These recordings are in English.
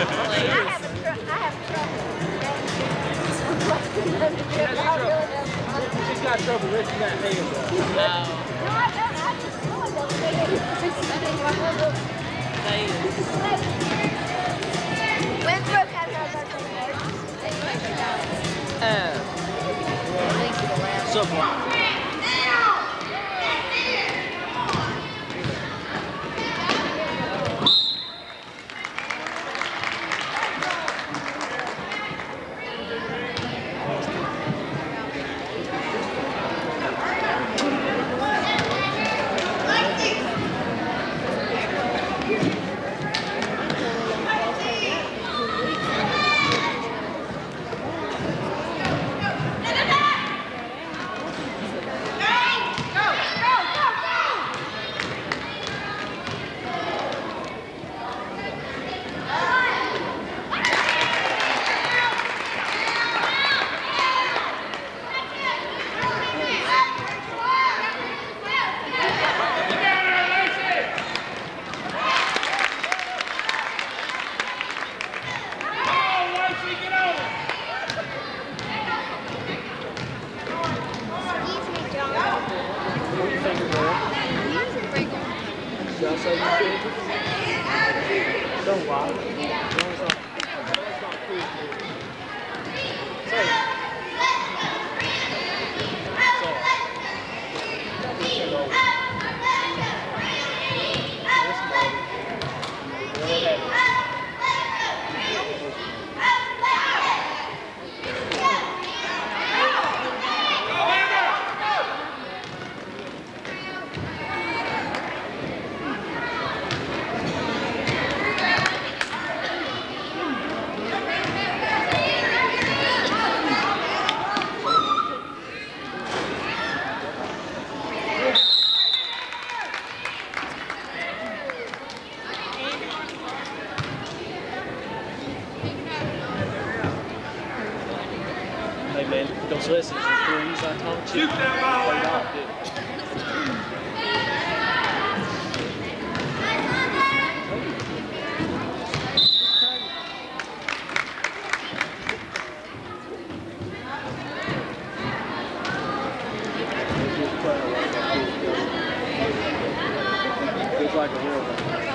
She's got trouble lifting that hand. No, I don't. I just really don't When Brooke had her birthday somewhat. What like a real one.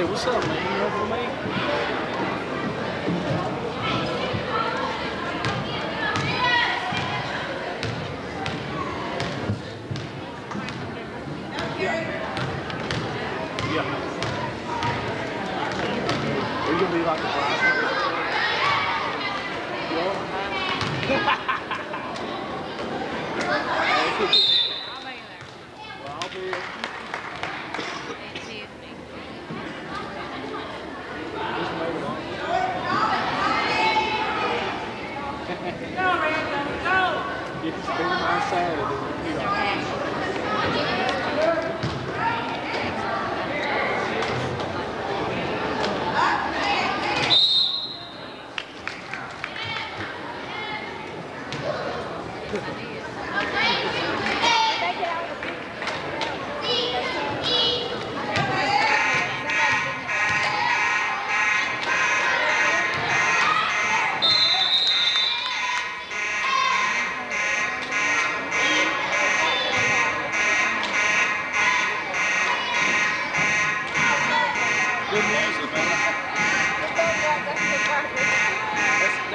Hey, what's up, man?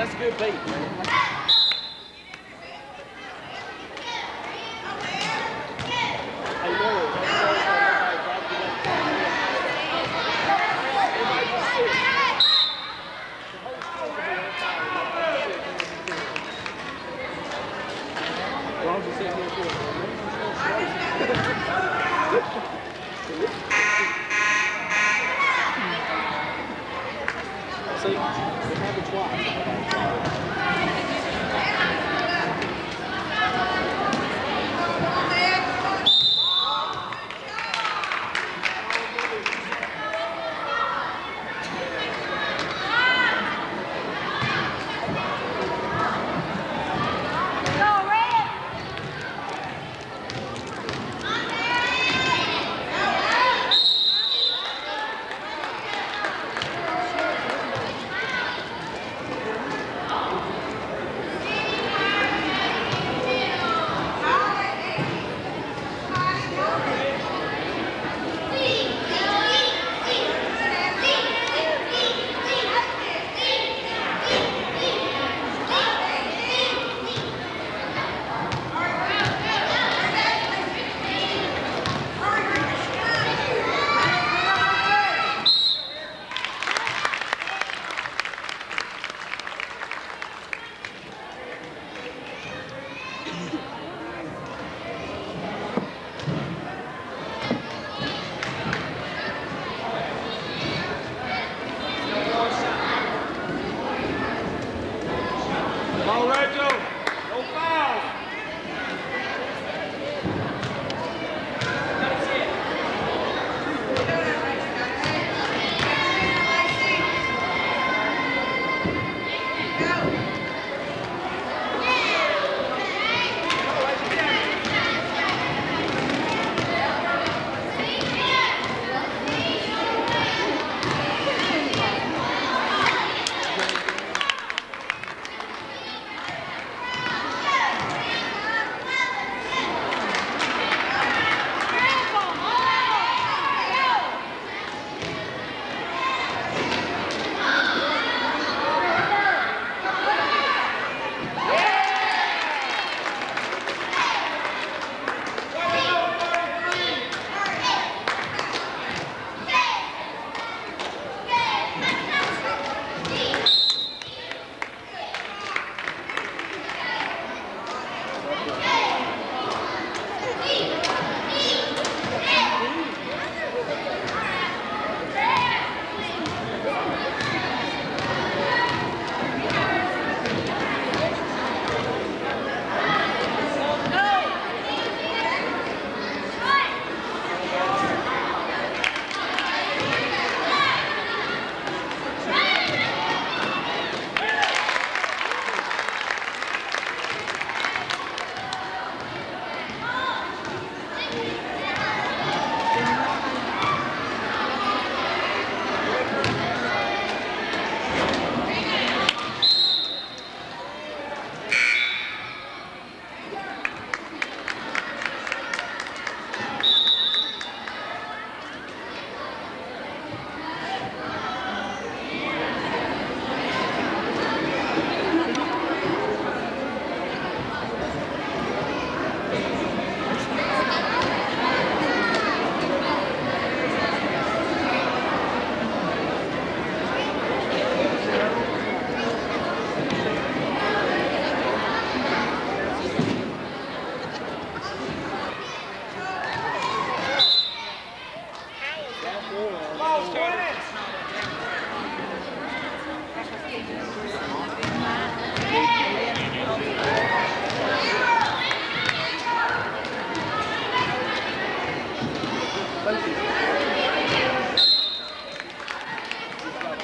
That's, a good beat,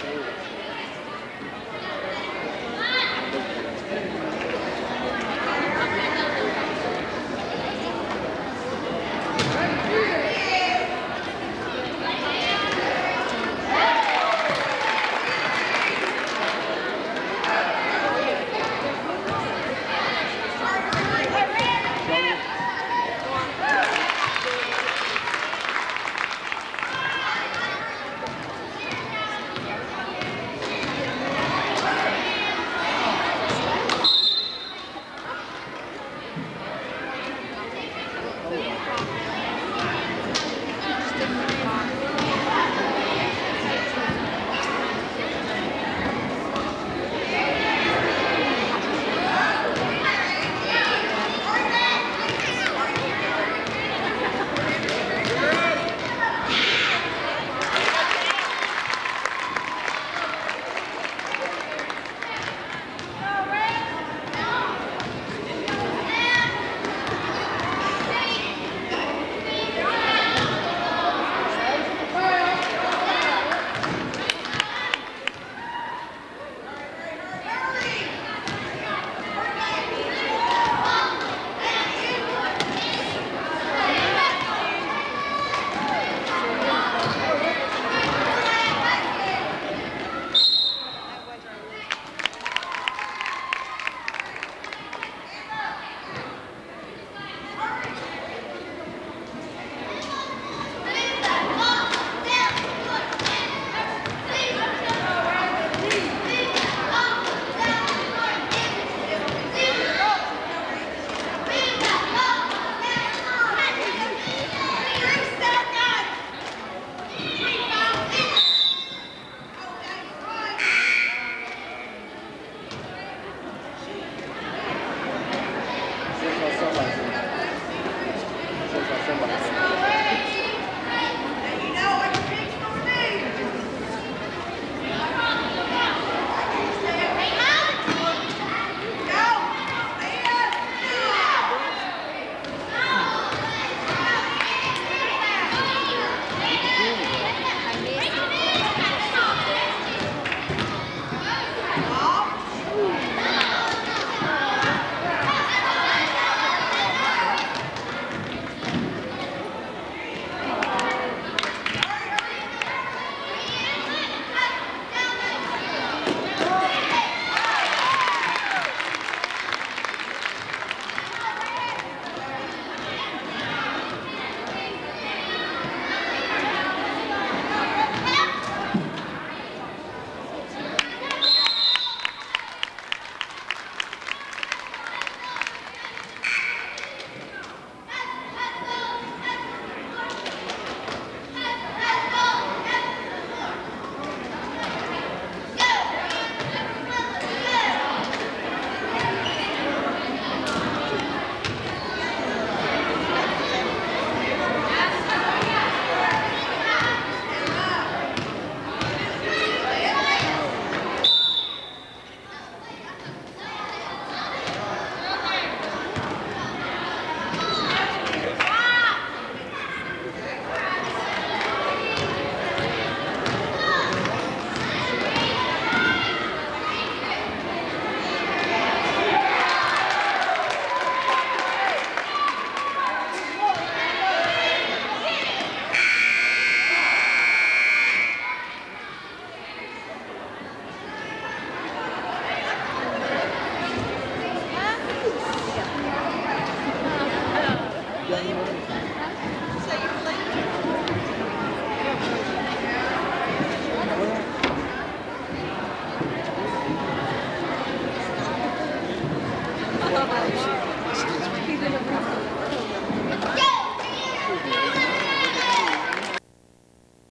Ooh.